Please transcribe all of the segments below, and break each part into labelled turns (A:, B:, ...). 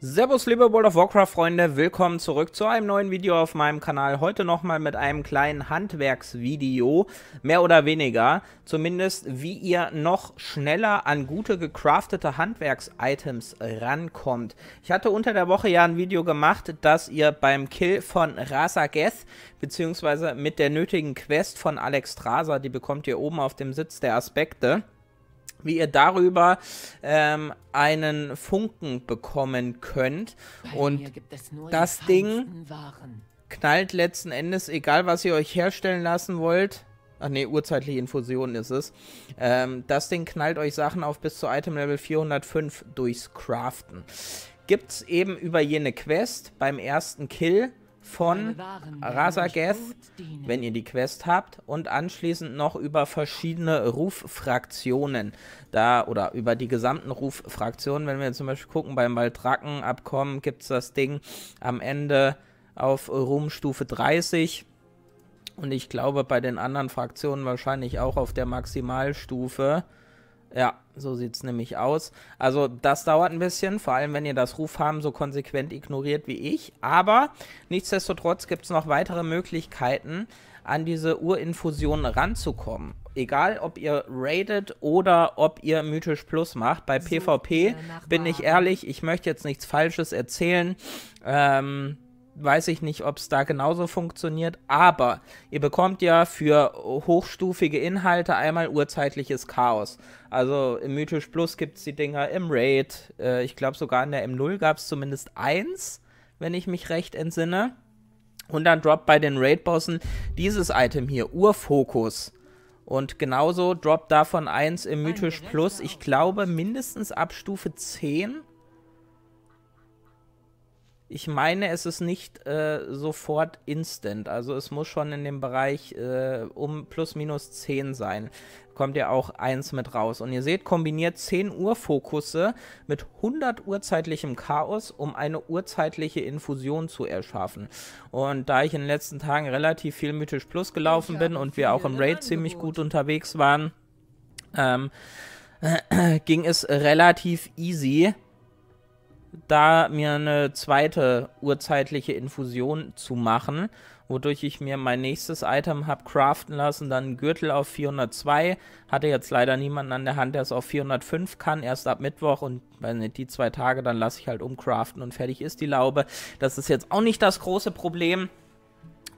A: Servus liebe World of Warcraft Freunde, willkommen zurück zu einem neuen Video auf meinem Kanal. Heute nochmal mit einem kleinen Handwerksvideo, mehr oder weniger. Zumindest wie ihr noch schneller an gute gecraftete Handwerks-Items rankommt. Ich hatte unter der Woche ja ein Video gemacht, dass ihr beim Kill von Rasageth, beziehungsweise mit der nötigen Quest von Alex Strasa, die bekommt ihr oben auf dem Sitz der Aspekte, wie ihr darüber ähm, einen Funken bekommen könnt. Bei und das Ding knallt letzten Endes, egal was ihr euch herstellen lassen wollt. Ach ne, urzeitliche Infusion ist es. Ähm, das Ding knallt euch Sachen auf bis zu Item Level 405 durchs Craften. Gibt's eben über jene Quest beim ersten Kill von Rasageth, wenn ihr die Quest habt, und anschließend noch über verschiedene Ruffraktionen. Da, oder über die gesamten Ruffraktionen, wenn wir zum Beispiel gucken, beim Baldraken-Abkommen gibt es das Ding am Ende auf Ruhmstufe 30. Und ich glaube bei den anderen Fraktionen wahrscheinlich auch auf der Maximalstufe. Ja, so sieht es nämlich aus. Also das dauert ein bisschen, vor allem wenn ihr das Rufhaben so konsequent ignoriert wie ich. Aber nichtsdestotrotz gibt es noch weitere Möglichkeiten, an diese Urinfusion ranzukommen. Egal, ob ihr raidet oder ob ihr Mythisch Plus macht. Bei PvP bin ich ehrlich, ich möchte jetzt nichts Falsches erzählen. Ähm, weiß ich nicht, ob es da genauso funktioniert, aber ihr bekommt ja für hochstufige Inhalte einmal urzeitliches Chaos. Also im Mythisch Plus gibt es die Dinger im Raid, äh, ich glaube sogar in der M0 gab es zumindest eins, wenn ich mich recht entsinne. Und dann droppt bei den Raid-Bossen dieses Item hier, Urfokus. Und genauso droppt davon eins im Mythisch Plus, ich glaube mindestens ab Stufe 10 ich meine, es ist nicht äh, sofort instant. Also es muss schon in dem Bereich äh, um plus minus 10 sein. Kommt ja auch eins mit raus. Und ihr seht, kombiniert 10 Uhr Fokusse mit 100 urzeitlichem Chaos, um eine urzeitliche Infusion zu erschaffen. Und da ich in den letzten Tagen relativ viel Mythisch Plus gelaufen bin und wir auch im Raid ziemlich gut unterwegs waren, ähm, äh, ging es relativ easy da mir eine zweite urzeitliche Infusion zu machen, wodurch ich mir mein nächstes Item habe craften lassen, dann Gürtel auf 402, hatte jetzt leider niemanden an der Hand, der es auf 405 kann, erst ab Mittwoch und weiß die zwei Tage, dann lasse ich halt umcraften und fertig ist die Laube. Das ist jetzt auch nicht das große Problem.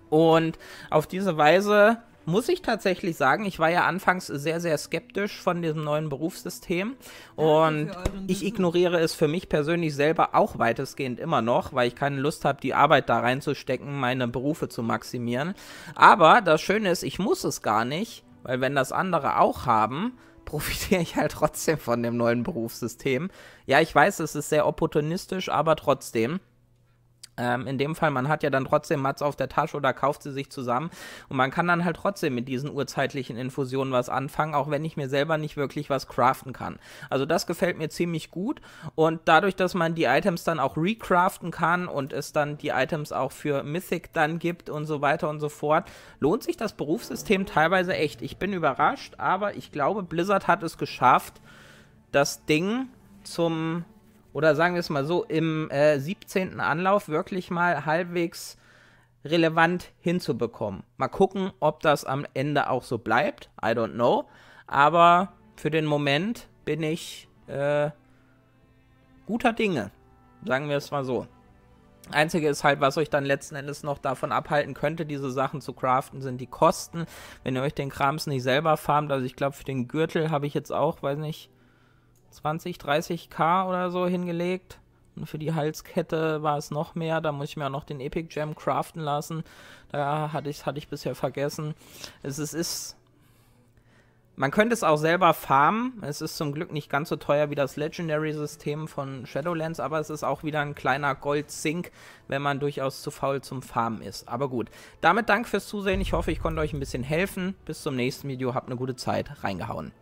A: Und auf diese Weise muss ich tatsächlich sagen, ich war ja anfangs sehr, sehr skeptisch von diesem neuen Berufssystem und ich ignoriere es für mich persönlich selber auch weitestgehend immer noch, weil ich keine Lust habe, die Arbeit da reinzustecken, meine Berufe zu maximieren. Aber das Schöne ist, ich muss es gar nicht, weil wenn das andere auch haben, profitiere ich halt trotzdem von dem neuen Berufssystem. Ja, ich weiß, es ist sehr opportunistisch, aber trotzdem. Ähm, in dem Fall, man hat ja dann trotzdem Mats auf der Tasche oder kauft sie sich zusammen und man kann dann halt trotzdem mit diesen urzeitlichen Infusionen was anfangen, auch wenn ich mir selber nicht wirklich was craften kann. Also das gefällt mir ziemlich gut und dadurch, dass man die Items dann auch recraften kann und es dann die Items auch für Mythic dann gibt und so weiter und so fort, lohnt sich das Berufssystem teilweise echt. Ich bin überrascht, aber ich glaube, Blizzard hat es geschafft, das Ding zum oder sagen wir es mal so, im äh, 17. Anlauf wirklich mal halbwegs relevant hinzubekommen. Mal gucken, ob das am Ende auch so bleibt. I don't know. Aber für den Moment bin ich äh, guter Dinge. Sagen wir es mal so. Einzige ist halt, was euch dann letzten Endes noch davon abhalten könnte, diese Sachen zu craften, sind die Kosten. Wenn ihr euch den Krams nicht selber farmt, also ich glaube, für den Gürtel habe ich jetzt auch, weiß nicht, 20, 30k oder so hingelegt. Und für die Halskette war es noch mehr. Da muss ich mir auch noch den Epic Gem craften lassen. Da hatte ich, hatte ich bisher vergessen. Es, es ist. Man könnte es auch selber farmen. Es ist zum Glück nicht ganz so teuer wie das Legendary-System von Shadowlands, aber es ist auch wieder ein kleiner Gold-Sink, wenn man durchaus zu faul zum Farmen ist. Aber gut. Damit Dank fürs Zusehen. Ich hoffe, ich konnte euch ein bisschen helfen. Bis zum nächsten Video. Habt eine gute Zeit. Reingehauen.